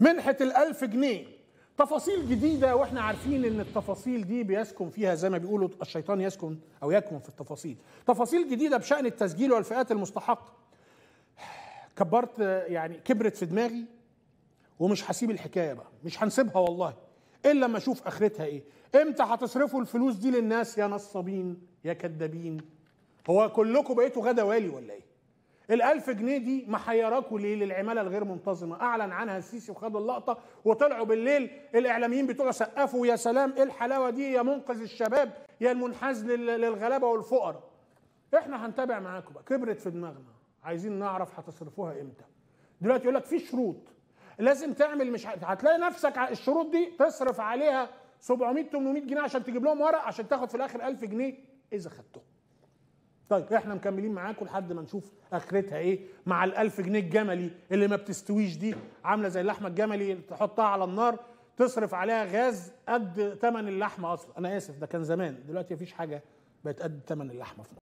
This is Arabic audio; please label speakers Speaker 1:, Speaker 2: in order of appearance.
Speaker 1: منحة الألف جنيه. تفاصيل جديدة وإحنا عارفين إن التفاصيل دي بيسكن فيها زي ما بيقولوا الشيطان يسكن أو يكمن في التفاصيل. تفاصيل جديدة بشأن التسجيل والفئات المستحقة كبرت يعني كبرت في دماغي ومش هسيب الحكاية بقى. مش هنسيبها والله. إلا لما أشوف آخرتها إيه. إمتى هتصرفوا الفلوس دي للناس يا نصابين يا كدابين؟ هو كلكم بقيتوا غدا والي ولا إيه؟ الألف جنيه دي محيراكوا ليه للعمالة الغير منتظمة؟ أعلن عنها السيسي وخدوا اللقطة وطلعوا بالليل الإعلاميين بتوع سقفوا يا سلام إيه الحلاوة دي يا منقذ الشباب يا المنحاز لل- للغلابة والفقراء. إحنا هنتابع معاكم بقى. كبرت في دماغنا. عايزين نعرف هتصرفوها إمتى. دلوقتي يقول لك في شروط. لازم تعمل مش هتلاقي نفسك الشروط دي تصرف عليها 700 800 جنيه عشان تجيب لهم ورق عشان تاخد في الآخر 1000 جنيه إذا خدتهم. طيب إحنا مكملين معاكم لحد ما نشوف اخرتها إيه مع الألف جنيه الجملي اللي ما بتستويش دي عاملة زي اللحمة الجملي تحطها على النار تصرف عليها غاز قد ثمن اللحمة أصلا. أنا آسف ده كان زمان دلوقتي مفيش حاجة بقت قد ثمن اللحمة في